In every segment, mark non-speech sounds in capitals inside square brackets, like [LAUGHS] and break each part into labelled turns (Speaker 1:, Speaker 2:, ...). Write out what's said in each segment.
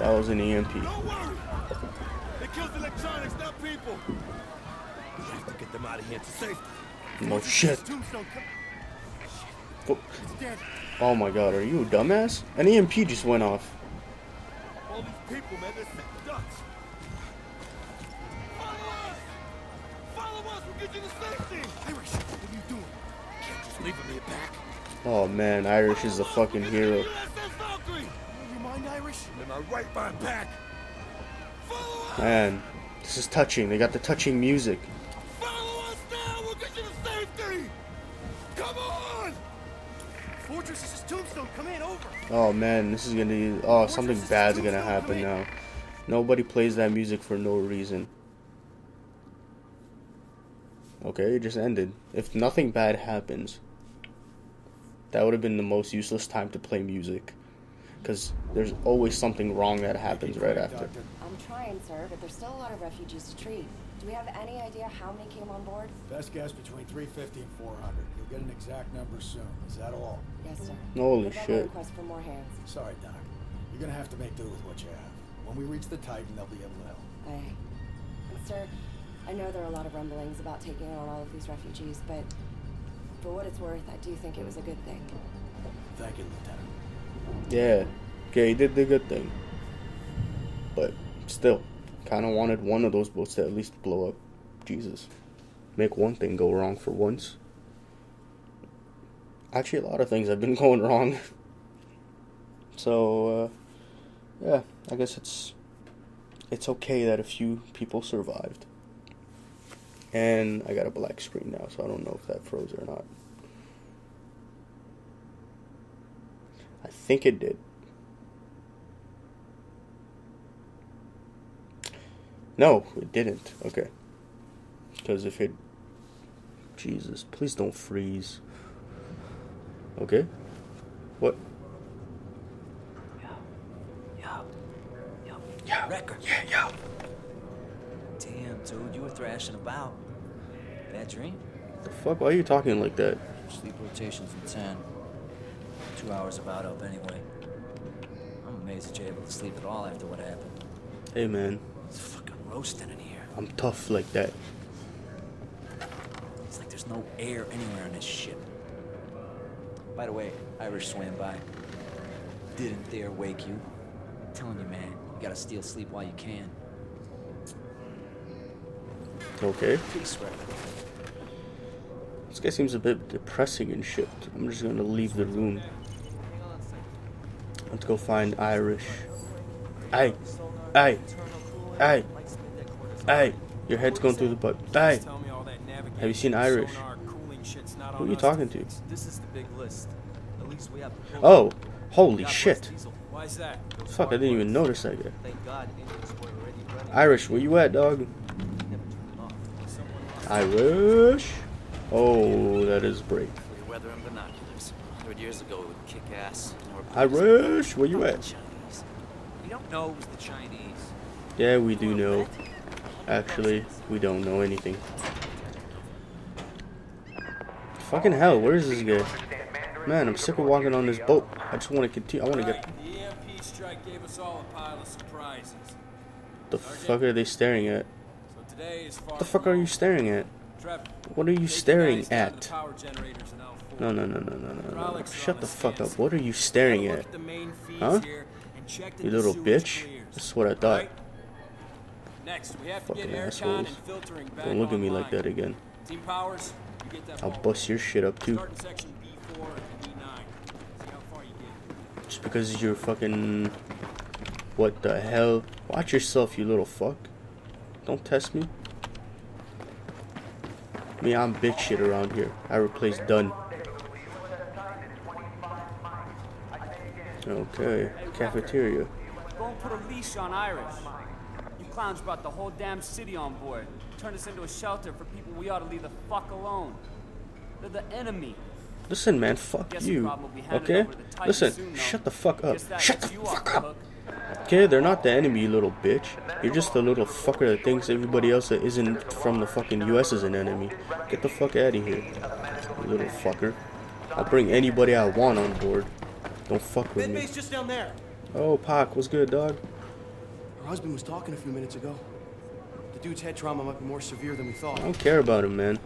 Speaker 1: That was an EMP.
Speaker 2: Don't worry. It kills electronics, not people. We have to get them out of here to safety.
Speaker 1: No shit. Oh, oh my god, are you a dumbass? An EMP just went off.
Speaker 2: All these people, man, they're sick ducks. Follow us! Follow us, we'll get you to safety! Irish, what are you doing? Can't just leave me back.
Speaker 1: Oh man, Irish is a fucking hero. Man, this is touching. They got the touching music.
Speaker 2: Follow us now! We'll get you to safety! Come on!
Speaker 3: Fortress, this is Tombstone. Come in, over.
Speaker 1: Oh man, this is gonna be. Oh, something bad's gonna happen now. Nobody plays that music for no reason. Okay, it just ended. If nothing bad happens, that would have been the most useless time to play music. Because there's always something wrong that happens right after.
Speaker 4: I'm trying, sir, but there's still a lot of refugees to treat. Do we have any idea how many came on board?
Speaker 3: Best guess between 350 and 400. You'll get an exact number soon. Is that all?
Speaker 4: Yes, sir.
Speaker 1: Holy
Speaker 4: What about
Speaker 1: shit.
Speaker 4: my request for more hands?
Speaker 3: Sorry, Doc. You're gonna have to make do with what you have. When we reach the Titan, they'll be able to help.
Speaker 4: I, and sir, I know there are a lot of rumblings about taking on all of these refugees, but for what it's worth, I do think it was a good thing.
Speaker 3: Thank you, Lieutenant.
Speaker 1: Yeah, okay, he did the good thing. But still, kind of wanted one of those boats to at least blow up. Jesus. Make one thing go wrong for once. Actually, a lot of things have been [LAUGHS] going wrong. So, uh, yeah, I guess it's it's okay that a few people survived. And I got a black screen now, so I don't know if that froze or not. I think it did. No, it didn't. Okay. Because if it. Jesus, please don't freeze. Okay? What?
Speaker 5: Yo.
Speaker 1: Yeah.
Speaker 5: Record.
Speaker 1: Yeah, yeah.
Speaker 5: Damn, dude, you were thrashing about. Bad dream?
Speaker 1: The fuck? Why are you talking like that?
Speaker 5: Sleep rotations in 10. Two hours about up anyway. I'm amazed that you're able to sleep at all after what happened.
Speaker 1: Hey, man.
Speaker 5: It's fucking roasting in here.
Speaker 1: I'm tough like that.
Speaker 5: It's like there's no air anywhere on this ship. By the way, Irish swam by. Didn't dare wake you. I'm telling you, man, you gotta steal sleep while you can.
Speaker 1: Okay.
Speaker 5: Peace, record.
Speaker 1: This guy seems a bit depressing and shit. I'm just gonna leave the room. Let's go find Irish. Hey, hey, hey, hey. Your head's going through the butt. Hey. Have you seen Irish? Who are you talking to? Oh, holy shit. Fuck, I didn't even notice that guy. Irish, where you at, dog? Irish? Oh, that is brave.
Speaker 6: Hundred years ago, it would kick ass.
Speaker 1: Irish, where you at?
Speaker 6: Chinese.
Speaker 7: We don't know it was the Chinese.
Speaker 1: Yeah, we do know. Actually, we don't know anything. Fucking hell, where is this guy? Man, I'm sick of walking on this boat. I just want to continue. I want to get.
Speaker 7: The EMP strike gave us all a pile of surprises.
Speaker 1: The fuck are they staring at?
Speaker 7: So today is
Speaker 1: What the fuck are you staring at? What are you staring
Speaker 7: the guys down to
Speaker 1: at? No, no, no, no, no, no, no. Shut the fuck up. What are you staring at?
Speaker 7: the main feeds
Speaker 1: Huh?
Speaker 7: here and check that
Speaker 1: You little bitch? That's what I thought.
Speaker 7: Next, we have to
Speaker 1: Fucking
Speaker 7: get
Speaker 1: assholes.
Speaker 7: and filtering back
Speaker 1: Don't look at me like that again.
Speaker 7: Team Powers, you get that
Speaker 1: I'll
Speaker 7: ball.
Speaker 1: bust your shit up too.
Speaker 7: Start in section B4 and B9. See how far you get.
Speaker 1: Just because you're fucking. What the hell? Watch yourself, you little fuck. Don't test me. Me, I'm big shit around here. I replace done. Okay, cafeteria.
Speaker 8: Go and put a leash on Irish. You clowns brought the whole damn city on board. Turned us into a shelter for people we ought to leave the fuck alone. They're the enemy.
Speaker 1: Listen, man, fuck you.
Speaker 8: problem will be handed
Speaker 1: Okay?
Speaker 8: over to the Titan
Speaker 1: Listen, shut the fuck up. Shut the fuck up. Okay, they're not the enemy, you little bitch. You're just a little fucker that thinks everybody else that isn't from the fucking US is an enemy. Get the fuck out of here, you little fucker. I'll bring anybody I want on board. Don't fuck with me.
Speaker 3: just down there.
Speaker 1: Oh, Pac, what's good, dog?
Speaker 2: Her husband was talking a few minutes ago. The dude's head trauma might be more severe than we thought.
Speaker 1: I don't care about him, man.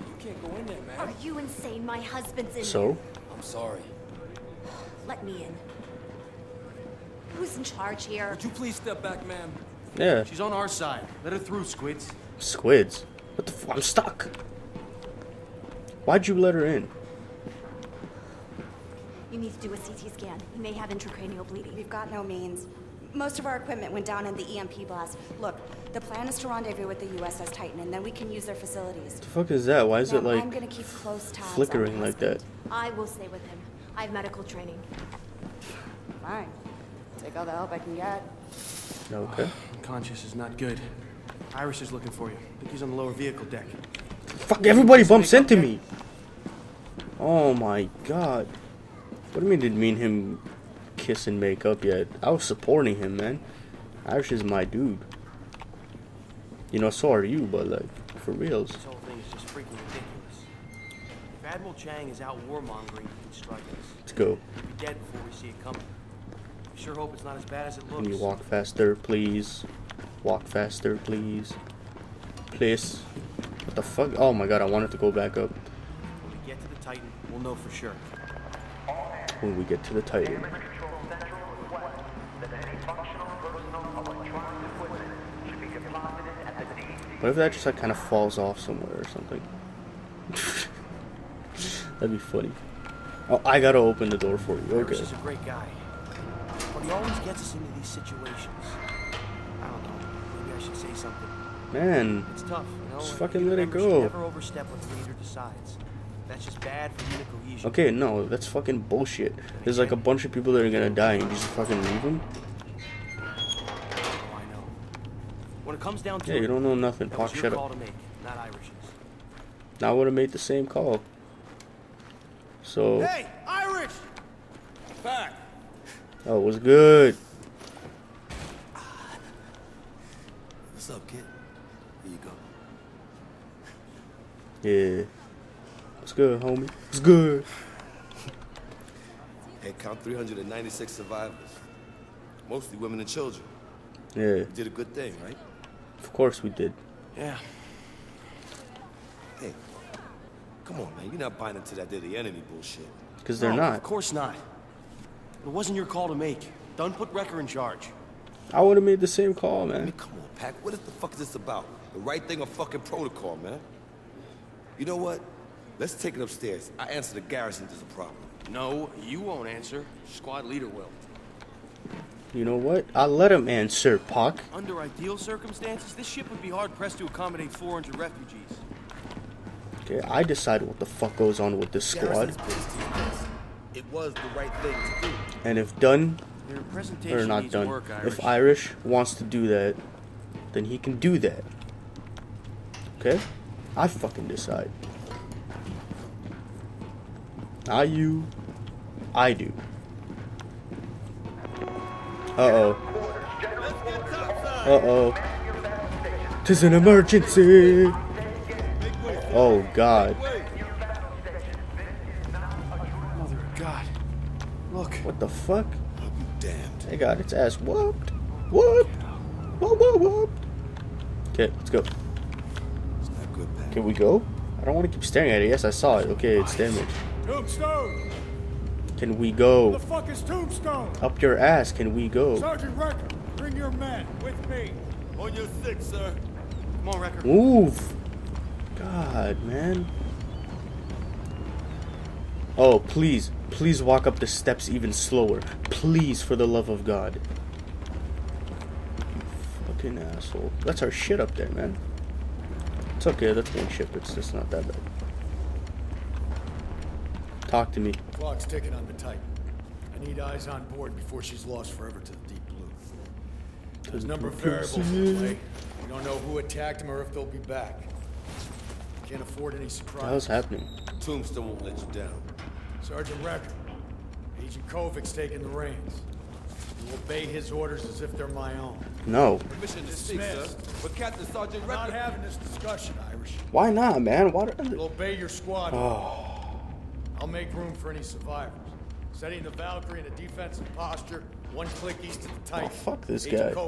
Speaker 2: You can't go in there, man.
Speaker 9: Are you insane? My husband's in
Speaker 1: So?
Speaker 2: I'm sorry. [SIGHS]
Speaker 9: Let me in. Who's in charge here?
Speaker 2: Would you please step back, ma'am?
Speaker 1: Yeah.
Speaker 2: She's on our side. Let her through, Squids.
Speaker 1: Squids. What the fuck? I'm stuck. Why'd you let her in?
Speaker 9: You need to do a CT scan. He may have intracranial bleeding.
Speaker 4: We've got no means. Most of our equipment went down in the EMP blast. Look, the plan is to rendezvous with the USS Titan, and then we can use their facilities.
Speaker 1: The fuck is that? Why is it
Speaker 4: Ma'am,
Speaker 1: like
Speaker 4: I'm gonna keep close tabs
Speaker 1: flickering like that?
Speaker 9: I will stay with him. I have medical training.
Speaker 4: Fine. Take all the help I can get.
Speaker 1: Okay.
Speaker 2: Conscious is not good. Iris is looking for you. I think he's on the lower vehicle deck.
Speaker 1: Fuck, everybody bumps into me. Oh my god. What do you mean didn't mean him kiss and make up yet? I was supporting him, man. Irish is my dude. You know, so are you, but like, for reals.
Speaker 2: This whole thing is just freaking ridiculous. If Admiral Chang is out warmongering, he can strike us.
Speaker 1: Let's go.
Speaker 2: We'll be dead before we see it coming. I sure hope it's not as bad as it looks.
Speaker 1: Can you walk faster, please? Walk faster, please. Please. What the fuck? Oh my god, I wanted to go back up
Speaker 2: When we get to the Titan, we'll know for sure.
Speaker 1: When we get to the Titan. What if that just like kind of falls off somewhere or something? [LAUGHS] That'd be funny. Oh, I gotta open the door for you. Okay.
Speaker 2: is a great guy. But he always gets us into these situations. I don't know. Maybe I should say something.
Speaker 1: Man,
Speaker 2: It's tough, you know?
Speaker 1: Just fucking let it go.
Speaker 2: Never overstep what the leader decides. That's just bad for unit cohesion.
Speaker 1: okay, no, that's fucking bullshit. There's like a bunch of people that are gonna die and you just fucking leave them?
Speaker 2: Oh, I know. When it comes down to
Speaker 1: Yeah,
Speaker 2: it,
Speaker 1: you don't know nothing.
Speaker 2: that
Speaker 1: Pac,
Speaker 2: was your
Speaker 1: shut up.
Speaker 2: make, not Irish's.
Speaker 1: I would have made the same call. So,
Speaker 2: Hey, Irish! Back.
Speaker 1: oh, it was good.
Speaker 3: What's up, kid? Here you go.
Speaker 1: Yeah. It's good, homie. It's good. [LAUGHS]
Speaker 10: Hey, count 396 survivors. Mostly women and children.
Speaker 1: Yeah,
Speaker 10: You did a good thing, right?
Speaker 1: of course we did.
Speaker 2: Yeah.
Speaker 10: Hey, come on, man. You're not buying into that they're the enemy bullshit.
Speaker 1: Because they're
Speaker 2: No,
Speaker 1: not.
Speaker 2: Of course not. It wasn't your call to make. Dunn put Recker in charge.
Speaker 1: I would have made the same call,
Speaker 10: I mean,
Speaker 1: man.
Speaker 10: come on, Pac. What is the fuck is this about? The right thing or fucking protocol, man? You know what? Let's take it upstairs. I answer the garrison if there's a problem.
Speaker 2: No, you won't answer. Squad leader will.
Speaker 1: You know what? I'll let him answer, Pac.
Speaker 2: Under ideal circumstances, this ship would be hard pressed to accommodate 400 refugees.
Speaker 1: Okay, I decide what the fuck goes on with this squad.
Speaker 10: Garrison's pissed, he's pissed. It was the right thing to do.
Speaker 1: And if done, or not done,
Speaker 2: work, Irish.
Speaker 1: if Irish wants to do that, then he can do that. Okay? I fucking decide. Not you. I do. Uh oh. Uh oh. Tis an emergency. Oh god.
Speaker 2: Mother of God. Look.
Speaker 1: What the fuck?
Speaker 10: I'll be damned.
Speaker 1: They got its ass whooped. Whooped. Whoop, whoop, whooped. Okay, let's go.
Speaker 10: It's not good,
Speaker 1: Can we go? I don't want to keep staring at it. Yes, I saw it. Okay, it's damaged.
Speaker 11: Tombstone!
Speaker 1: Can we go?
Speaker 11: The fuck is Tombstone?
Speaker 1: Up your ass, can we go?
Speaker 11: Sergeant Recker, bring your men with me.
Speaker 10: On your six, sir.
Speaker 2: Come on, Recker.
Speaker 1: Move! God, man. Oh, please. Please walk up the steps even slower. Please, for the love of God. You fucking asshole. That's our shit up there, man. It's okay, that's one ship. It's just not that bad. Talk to me.
Speaker 3: Clock's ticking on the Titan. I need eyes on board before she's lost forever to the deep blue. There's a number of variables in play. We don't know who attacked them or if they'll be back. Can't afford any
Speaker 1: What the
Speaker 3: surprises.
Speaker 1: hell's happening?
Speaker 10: Tombstone won't let you down.
Speaker 3: Sergeant Recker, Agent Kovic's taking the reins. You obey his orders as if they're my own.
Speaker 1: No.
Speaker 10: Mission to speak, sir.
Speaker 3: Dismissed.
Speaker 10: But Captain Sergeant
Speaker 3: I'm not having this discussion, Irish.
Speaker 1: Why not, man? Why do-
Speaker 3: You'll obey your squad.
Speaker 1: Oh.
Speaker 3: I'll make room for any survivors. Setting the Valkyrie in a defensive posture, One click east of the Titan.
Speaker 1: Oh, fuck this
Speaker 3: Agent
Speaker 1: guy.